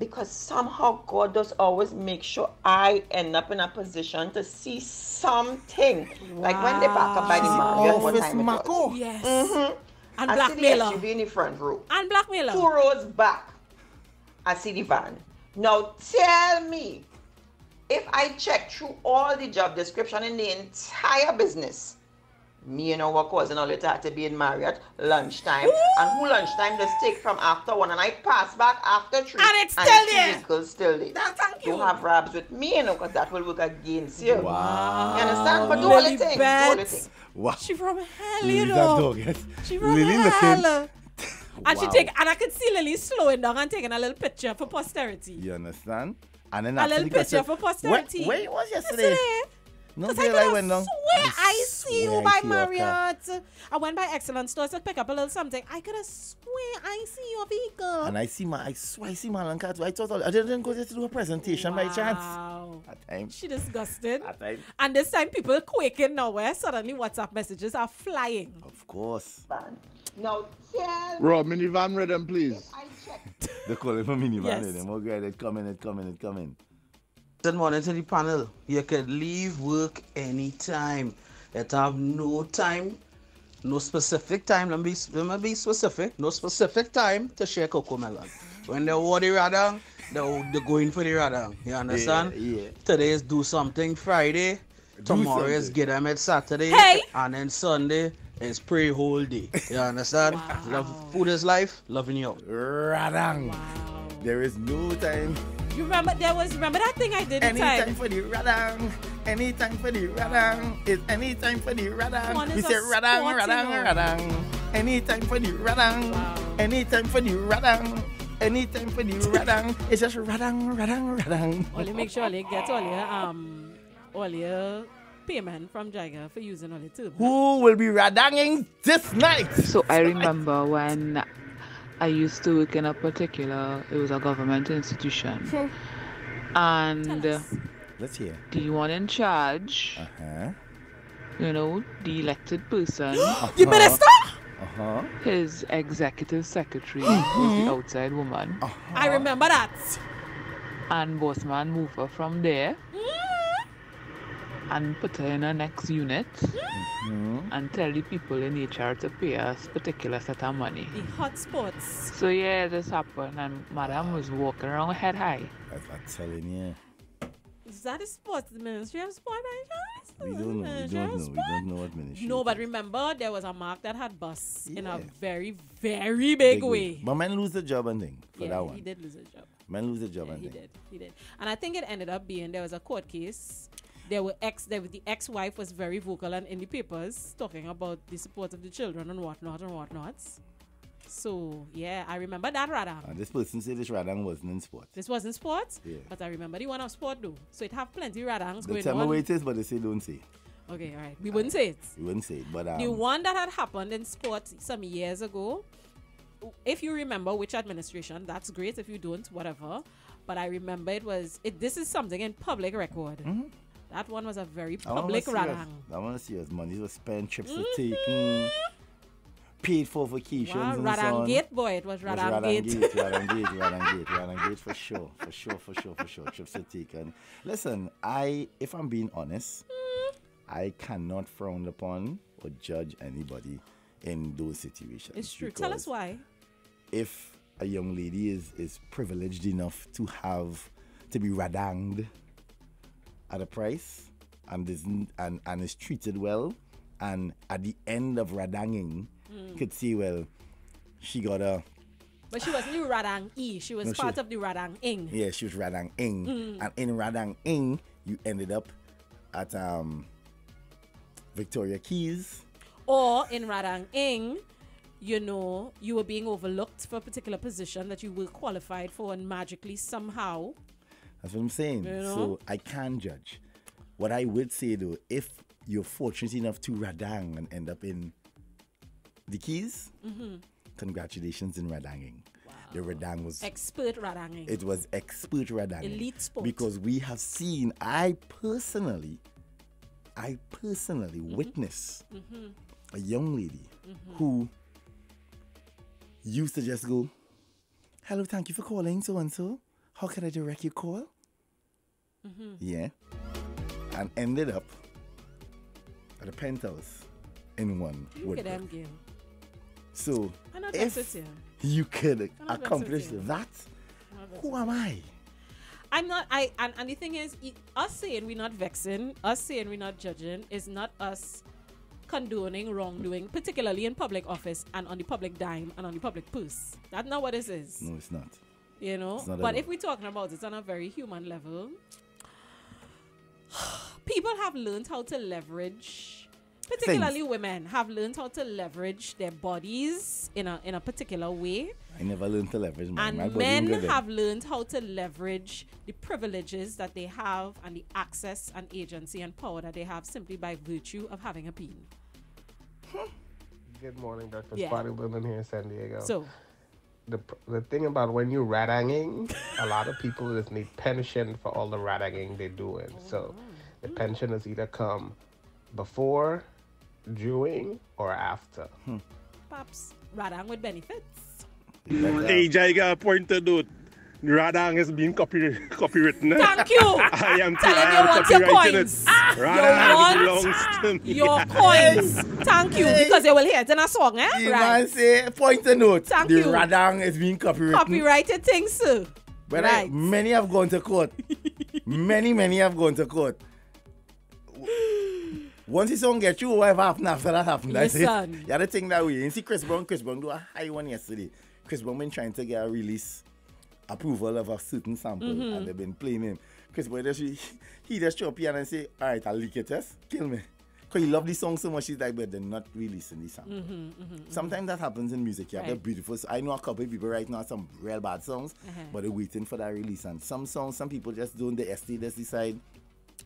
Speaker 12: Because somehow God does always make sure I end up in a position to see something. Like when they back up by the Marriott one
Speaker 4: Office
Speaker 12: time. it
Speaker 4: Mako.
Speaker 12: was.
Speaker 3: Yes.
Speaker 12: Mhm.
Speaker 3: And
Speaker 12: I see the
Speaker 3: blackmailer.
Speaker 12: SUV in the front row.
Speaker 3: And blackmailer.
Speaker 12: Two rows back, I see the van. Now tell me, if I check through all the job description in the entire business, me and our cousin all had to be in Marriott lunchtime, and who lunchtime just take from after one, and I pass back after three,
Speaker 3: And it's still
Speaker 12: the
Speaker 3: there.
Speaker 12: vehicle's still there.
Speaker 3: thank
Speaker 12: Don't have rabs with me, you know, because that will work against you.
Speaker 4: Wow.
Speaker 12: You understand? But do all the
Speaker 3: Lily
Speaker 12: thing. Do all the
Speaker 3: Beth.
Speaker 4: Wow.
Speaker 3: She from hell, you know.
Speaker 4: dog, yes.
Speaker 3: She from
Speaker 4: Lily
Speaker 3: hell. And she take and I could see Lily slowing down and taking a little picture for posterity.
Speaker 4: You understand? And then
Speaker 3: A little picture
Speaker 4: question-
Speaker 3: for posterity.
Speaker 4: Where, where was yesterday?
Speaker 3: Yesterday.
Speaker 4: No
Speaker 3: Because I
Speaker 4: daylight
Speaker 3: could
Speaker 4: went down.
Speaker 3: swear I see you
Speaker 4: I
Speaker 3: by
Speaker 4: see your car.
Speaker 3: Marriott. I went by Excellent Stores to pick up a little something. I could have swear I see your vehicle.
Speaker 4: And I see my, I swear I see Marlon Cat. I thought I didn't go there to do a presentation by chance.
Speaker 3: Wow.
Speaker 4: At times.
Speaker 3: She disgusted.
Speaker 4: At times.
Speaker 3: And this time people quaking now where suddenly WhatsApp messages are flying.
Speaker 4: Of course.
Speaker 12: Now tell
Speaker 11: Bro, minivan rhythm, please. I checked.
Speaker 4: They call it a minivan.
Speaker 3: Yes.
Speaker 4: Yes. Oh, God, it coming, it coming, it coming.
Speaker 13: Good morning to the panel. You can leave work anytime. It have no time, no specific time. Let me let me be specific. No specific time to share cocoa melon. When they want the radang, they they going for the radang. You understand?
Speaker 4: yeah.
Speaker 13: Today is do something Friday. Tomorrow is get them at Saturday.
Speaker 3: Hey!
Speaker 13: And then Sunday is pray whole day. You understand? Love food is life. Loving you.
Speaker 4: Radang. There is no time.
Speaker 3: You remember there was remember that thing I did
Speaker 4: Anytime
Speaker 3: time?
Speaker 4: for the radang. Anytime for the radang. It's anytime for the radang.
Speaker 3: One
Speaker 4: We
Speaker 3: is
Speaker 4: say radang, radang, radang. Anytime for the radang. Anytime for the radang. Anytime for the radang. It's just radang, radang, radang.
Speaker 3: Only make sure you get all your um all your payment from Jaiga for using all your turbo.
Speaker 4: Who will be radanging this night?
Speaker 14: So I remember when I used to work in a particular, it was a government institution. and uh,
Speaker 4: Let's hear.
Speaker 14: the one in charge,
Speaker 4: Uh-huh.
Speaker 14: you know, the elected person,
Speaker 3: The minister?
Speaker 4: Uh-huh.
Speaker 14: his executive secretary was the outside woman.
Speaker 3: I remember that.
Speaker 14: And Bossman moved her from there and put her in her next unit mm-hmm. and tell the people in HR to pay us particular set of money.
Speaker 3: The hot spots.
Speaker 14: So yeah, this happened and madam was walking around head high.
Speaker 4: I'm telling you.
Speaker 3: Is that the sports the Ministry of Sport by chance?
Speaker 4: We don't know. We don't know. We don't know what ministry.
Speaker 3: No, but remember there was a mark that had bus in a very, very big, way.
Speaker 4: But man lose the job and thing for
Speaker 3: yeah,
Speaker 4: that one.
Speaker 3: he did lose his job.
Speaker 4: Man lose the job
Speaker 3: Yeah,
Speaker 4: and
Speaker 3: he
Speaker 4: thing.
Speaker 3: did. He did. And I think it ended up being there was a court case. There were ex there was, the ex-wife was very vocal and in the papers talking about the support of the children and whatnot and whatnot. So yeah, I remember that radar.
Speaker 4: And this person said this radang wasn't in sport.
Speaker 3: This wasn't sports,
Speaker 4: Yeah.
Speaker 3: but I remember the one of sport though. So it have plenty radangs
Speaker 4: They
Speaker 3: going
Speaker 4: tell me
Speaker 3: on.
Speaker 4: where it is, but they say don't say.
Speaker 3: Okay, all right. We wouldn't say it.
Speaker 4: We wouldn't say it. But um,
Speaker 3: the one that had happened in sports some years ago, if you remember which administration, that's great. If you don't, whatever. But I remember it was it. This is something in public record. That one was a very public radang.
Speaker 4: I want to see us money was spent, trips to
Speaker 3: Mm-hmm.
Speaker 4: take. mm. paid for vacations
Speaker 3: Wow,
Speaker 4: and on.
Speaker 3: Radangate, boy, it was
Speaker 4: It was
Speaker 3: Radangate.
Speaker 4: Radangate, Radangate, Radangate, Radangate for sure, for sure, for sure, for sure. Trips are taken. Listen, I, if I'm being honest, I cannot frown upon or judge anybody in those situations.
Speaker 3: It's true. Tell us why.
Speaker 4: If a young lady is is privileged enough to have to be radanged at a price and is and and is treated well, and at the end of radanging,
Speaker 3: Mm.
Speaker 4: could see well, she got a
Speaker 3: But she wasn't the Radang E. She was
Speaker 4: No, she-
Speaker 3: part of the Radang Ing.
Speaker 4: Yeah, she was Radang Ing.
Speaker 3: Mm.
Speaker 4: And in Radang Ing, you ended up at um Victoria Keyes.
Speaker 3: Or in Radang Ing, you know, you were being overlooked for a particular position that you were qualified for, and magically somehow.
Speaker 4: That's what I'm saying.
Speaker 3: You know?
Speaker 4: So I can't judge. What I would say though, if you're fortunate enough to Radang and end up in the Keys,
Speaker 3: Mhm.
Speaker 4: congratulations in Radanging. The Radang was
Speaker 3: Expert Radang Ing.
Speaker 4: it was expert radang.
Speaker 3: Elite sport.
Speaker 4: Because we have seen, I personally, I personally
Speaker 3: Mm-hmm.
Speaker 4: witnessed
Speaker 3: Mhm.
Speaker 4: a young lady
Speaker 3: Mhm.
Speaker 4: who used to just go, Hello, thank you for calling, so and so. How can I direct your call?
Speaker 3: Mhm.
Speaker 4: Yeah. And ended up at a penthouse in one.
Speaker 3: Look at
Speaker 4: Woodbrook.
Speaker 3: them, girl.
Speaker 4: So, if you could
Speaker 3: I'm not vexed
Speaker 4: accomplish that,
Speaker 3: I'm not vexed
Speaker 4: who am I?
Speaker 3: I'm not. I and, and the thing is, us saying we're not vexing, us saying we're not judging, is not us condoning wrongdoing, particularly in public office and on the public dime and on the public purse. That's not what this is.
Speaker 4: No, it's not.
Speaker 3: You know.
Speaker 4: Not
Speaker 3: But if we're talking about it on a very human level, people have learned how to leverage. Particularly women have learned how to leverage their bodies in a in a particular way.
Speaker 4: I never learned to leverage my,
Speaker 3: And
Speaker 4: my body.
Speaker 3: men have learned how to leverage the privileges that they have and the access and agency and power that they have simply by virtue of having a peen.
Speaker 15: Good morning, Dr.
Speaker 3: Yeah.
Speaker 15: Bodybuilding here in San Diego.
Speaker 3: So,
Speaker 15: the the thing about when you're radanging, a lot of people just need pension for all the radanging they're doing. Oh, so the pension is either come before, during, or after. Hmm.
Speaker 3: Pops, Radang with benefits.
Speaker 8: Hey, Jai got a point to do. Radang is being copy copywritten.
Speaker 3: Thank you.
Speaker 8: I am
Speaker 3: Tell
Speaker 8: I
Speaker 3: him you want your
Speaker 8: copywriting
Speaker 3: coins.
Speaker 8: It.
Speaker 3: You
Speaker 8: Radang
Speaker 3: want
Speaker 8: belongs to me.
Speaker 3: Your coins. Thank you. Because they will hear it in a song, eh?
Speaker 4: You
Speaker 3: right.
Speaker 4: man say, point a note.
Speaker 3: Thank
Speaker 4: the
Speaker 3: you.
Speaker 4: radang is being copywritten.
Speaker 3: Copyrighted things, sir.
Speaker 4: But I,
Speaker 3: right.
Speaker 4: many have gone to court. many, many have gone to court. Once the song gets you, whatever happened after that happened. That's it.
Speaker 3: Listen.
Speaker 4: You had to think that way. You see Chris Brown, Chris Brown do a high one yesterday. Chris Brown been trying to get a release approval of a certain sample
Speaker 3: Mhm.
Speaker 4: and they've been playing him. Chris Brown just he, he just show up piano and say, Alright, I'll leak it test. Kill me. Because he love the song so much, he's like, but they're not releasing the sample.
Speaker 3: Mhm, mhm, mhm.
Speaker 4: Sometimes that happens in music. You have the
Speaker 3: Right.
Speaker 4: beautiful. So I know a couple of people right now some real bad songs,
Speaker 3: Uh-huh.
Speaker 4: but they're waiting for that release. And some songs, some people just don't. The ST just decide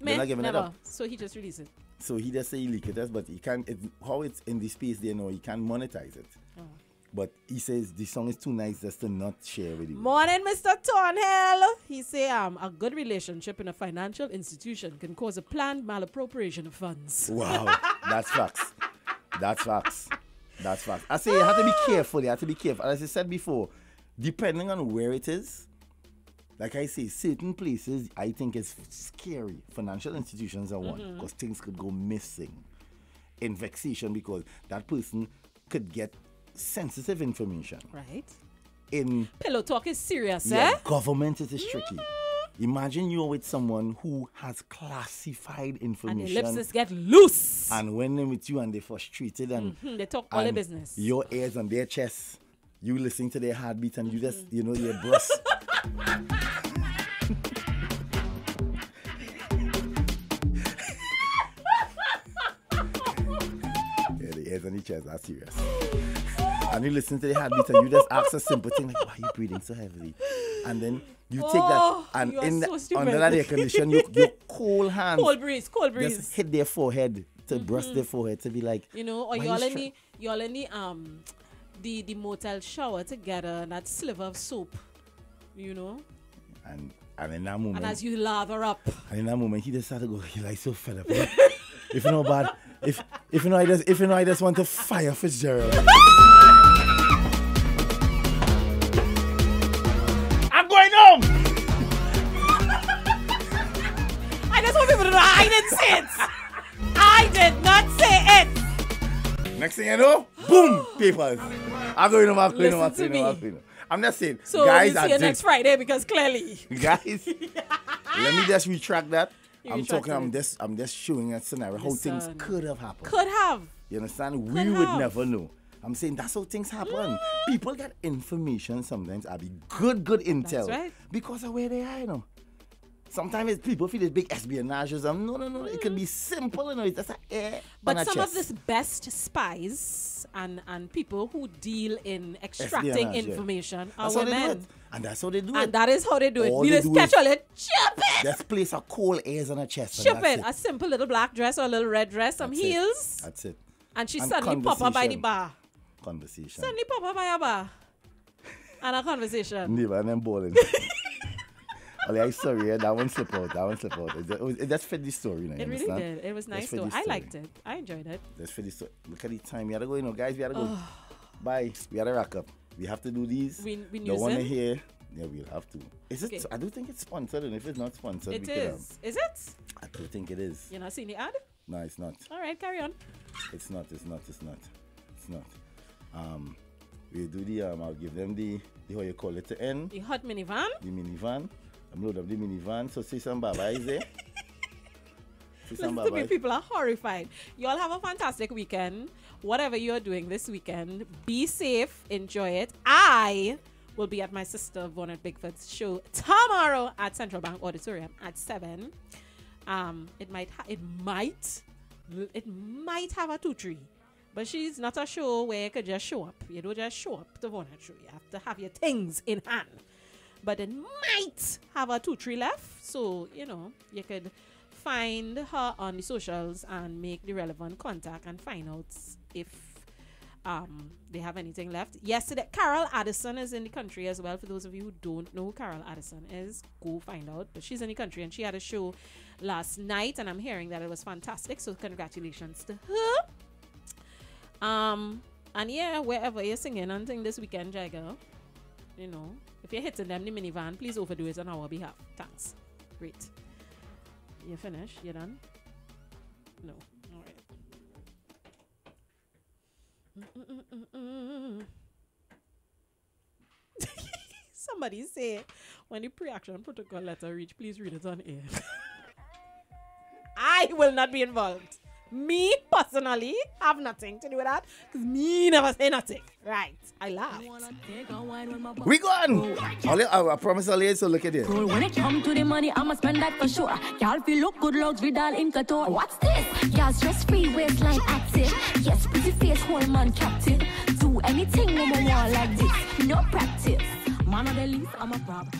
Speaker 4: they're not giving
Speaker 3: never.
Speaker 4: it up.
Speaker 3: So he just released it.
Speaker 4: So he just say he leak it, us, but he can't. It, how it's in the space there now, he can't monetize it. But he says the song is too nice just to not share with you.
Speaker 3: Morning, Mr. Thornhill. He say um, a good relationship in a financial institution can cause a planned malappropriation of funds.
Speaker 4: Wow, that's facts. That's facts. That's facts. I say you have to be careful. You have to be careful. As I said before, depending on where it is, like I say, certain places I think it's scary. Financial institutions are one because things could go missing in vexation because that person could get sensitive information.
Speaker 3: Right.
Speaker 4: In
Speaker 3: Pillow talk is serious,
Speaker 4: yeah,
Speaker 3: eh?
Speaker 4: government it is tricky. Imagine you're with someone who has classified
Speaker 3: And
Speaker 4: information.
Speaker 3: your lips just get loose.
Speaker 4: And when they're with you and they're frustrated and
Speaker 3: Mhm, they talk all their business.
Speaker 4: Your ears on their chest, you listening to their heartbeat and you just,
Speaker 3: Mm-hmm.
Speaker 4: you know, your breast. yeah, the ears on the chest are serious. And you listen to the heartbeat and you just ask a simple thing like, why are you breathing so heavily? And then you take
Speaker 3: Oh,
Speaker 4: that and in
Speaker 3: so
Speaker 4: the, under that air condition, you, your cold hand
Speaker 3: Cold breeze, cold breeze.
Speaker 4: just hit their forehead to brush their forehead to be like,
Speaker 3: You know, or you
Speaker 4: you
Speaker 3: all in the you all in the um the the motel shower together and that sliver of soap. You know?
Speaker 4: and and in that moment,
Speaker 3: And as you lather up.
Speaker 4: And in that moment, he just started to go, he like so fed up. if you know bad, if If you know I just if you know I just want to fire Fitzgerald. Next thing you know, boom, papers. I'm going home, I'm I'm
Speaker 3: Listen to
Speaker 4: going home, I'm
Speaker 3: me.
Speaker 4: going home. I'm just saying,
Speaker 3: So
Speaker 4: guys
Speaker 3: we'll see you next Friday because clearly.
Speaker 4: guys. let me just retract that.
Speaker 3: You
Speaker 4: I'm talking. I'm just. I'm just showing a scenario how things could have happened.
Speaker 3: Could have.
Speaker 4: You understand?
Speaker 3: Could
Speaker 4: we would never know. I'm saying that's how things happen. People get information sometimes. I be good, good intel
Speaker 3: right.
Speaker 4: because of where they are. You know. Sometimes people feel it's big espionage. Um, no, no, no. It can be simple. You know, it's just a air
Speaker 3: But some
Speaker 4: chest.
Speaker 3: of this best spies and, and people who deal in extracting
Speaker 4: Espionage, yeah.
Speaker 3: information are
Speaker 4: That's they do
Speaker 3: women.
Speaker 4: And that's how they do it.
Speaker 3: And that is how they do it.
Speaker 4: All they
Speaker 3: just catch all it, chip it,
Speaker 4: Just place a cold airs on her chest. and
Speaker 3: chip
Speaker 4: that's
Speaker 3: it. A simple little black dress or a little red dress, some
Speaker 4: That's it.
Speaker 3: heels,
Speaker 4: That's it.
Speaker 3: and she
Speaker 4: And
Speaker 3: suddenly pop up by the bar.
Speaker 4: Conversation.
Speaker 3: Suddenly pop up by a bar. And a conversation.
Speaker 4: Never, and then bowling. I'm sorry, yeah, that one slip out. That one slip out. It it it just fit the story, you know,
Speaker 3: It really
Speaker 4: understand?
Speaker 3: did. It was nice though. I liked it. I enjoyed it.
Speaker 4: That's for the story. Look at the time. We gotta go, you know, guys. We gotta go. Bye. We gotta rack up. We have to do these.
Speaker 3: We- we
Speaker 4: the one here. Yeah, we'll have to. Is it?
Speaker 3: Okay.
Speaker 4: I do think it's sponsored, and if it's not sponsored,
Speaker 3: It
Speaker 4: we could. Um,
Speaker 3: is. Is it?
Speaker 4: I do think it is.
Speaker 3: You're not seen the ad?
Speaker 4: No, it's not.
Speaker 3: All right, carry on.
Speaker 4: It's not. It's not. It's not. It's not. Um, we do the. Um, I'll give them the. the how you call it to end.
Speaker 3: The hot minivan.
Speaker 4: The minivan. I'm load up the minivan. So see some bye byes there. Some
Speaker 3: Listen to me, people are horrified. You all have a fantastic weekend. Whatever you're doing this weekend, be safe, enjoy it. I will be at my sister Vonnet Bigfoot's show tomorrow at Central Bank Auditorium at seven. Um, it might, ha- it might, it might have a two tree, but she's not a show where you could just show up. You don't just show up to Vonnet show. You have to have your things in hand. But it might have a two three left, so you know you could find her on the socials and make the relevant contact and find out if um, they have anything left. Yesterday, Carol Addison is in the country as well. For those of you who don't know who Carol Addison is, go find out. But she's in the country and she had a show last night, and I'm hearing that it was fantastic. So congratulations to her. Um, and yeah, wherever you're singing and thing this weekend, Jaiga, you know, if you're hitting them the minivan, please overdo it on our behalf. Thanks. Great. You finished? You done? No. All right. Somebody say when the pre-action protocol letter reach, please read it on air. I will not be involved. Me personally have nothing to do with that because me never say nothing. Right? I laughed.
Speaker 4: We gone. Ollie, I, I promise Ollie, so look at it.
Speaker 16: Cool. When it come to the money, I'ma spend that for sure. Y'all feel look good, looks Vidal in couture. What's this? Y'all stress free, waistline active. Yes, pretty face, whole man captive. Do anything woman want like this. No practice. Man of the least, I'm a problem.